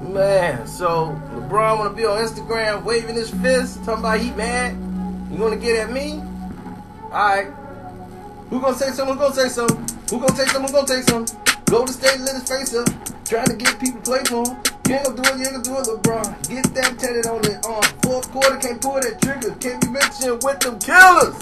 Man, so LeBron wanna be on Instagram waving his fist, talking about he mad. You wanna get at me? Alright. Who gonna say something? Who gonna say something? Who gonna say something? Who gonna say something? Go to state, lit his face up. Trying to get people play for him. You ain't gonna do it, you ain't gonna do it, LeBron. Get that tatted on the um, fourth quarter, can't pull that trigger. Can't be mentioned with them killers.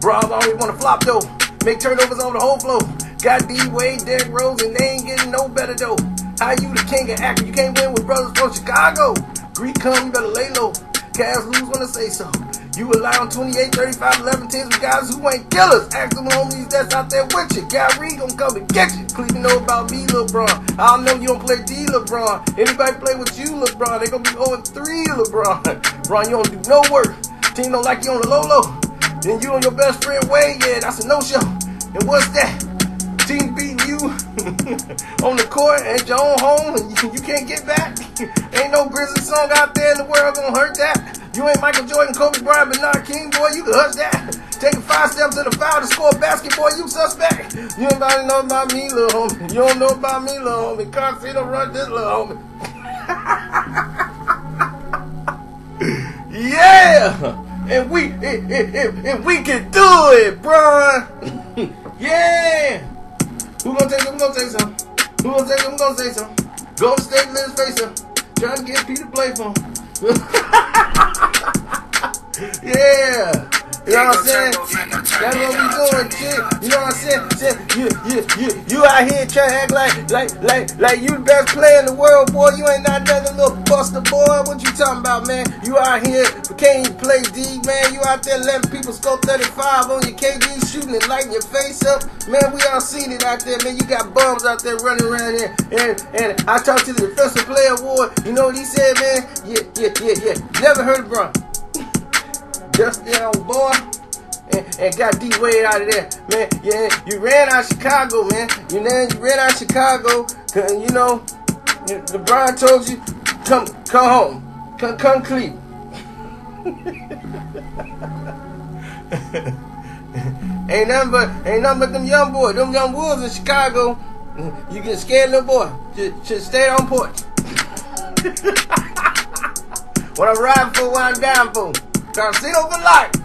Bras always wanna flop though. Make turnovers on the whole floor. Got D Wade, Derrick Rose, and they ain't getting no better though. How you the king of acting? You can't win with brothers from Chicago. Greek come, you better lay low. Cavs lose when I say so. You on 28, 35, 11 teams with guys who ain't killers. Ask them homies that's out there with you. Kyrie gonna come and get you. Cleveland know about me, LeBron. I don't know you don't play D, LeBron. Anybody play with you, LeBron, they gonna be 0-3, LeBron. Bron, you don't do no work. Team don't like you on the low low. Then you and your best friend Wade, yeah, that's a no-show. And what's that? On the court at your own home and you, you can't get back. ain't no Grizzly song out there in the world gonna hurt that. You ain't Michael Jordan, Kobe Bryant, Bernard King, boy, you can hush that. Taking five steps to the foul to score a basket, boy, you suspect. You ain't about to know about me, little homie. You don't know about me, little homie. Karceno run this little homie. yeah! And we, if, if, if we can do it, bruh. yeah! Who gonna take some? Who gonna take some? Who gonna take some? Who gonna say some? Go to state, let his face up. Trying to get Peter play for him. yeah. You know what I'm saying? That's what we doing, shit. You know what I'm saying? Shit. You, you, you, you out here trying to act like, like, like, like you the best player in the world, boy. You ain't not nothing little buster, boy. What you talking about, man? You out here can't even play D, man. You out there letting people score 35 on your KD, shooting and lighting your face up, man. We all seen it out there, man. You got bums out there running around here, and and I talked to the defensive player award. You know what he said, man? Yeah, yeah, yeah, yeah. Never heard of Bron. Just down, boy. And, and, got D Wade out of there, man. Yeah, you ran out of Chicago, man. You know, you ran out of Chicago, cause you know, LeBron told you, come, come home, come, come, Cleveland. ain't nothing but ain't nothing but them young boys, them young wolves in Chicago. You get scared, little boy. Just, just stay on porch. what I'm riding for, what I'm down for. Karceno for life.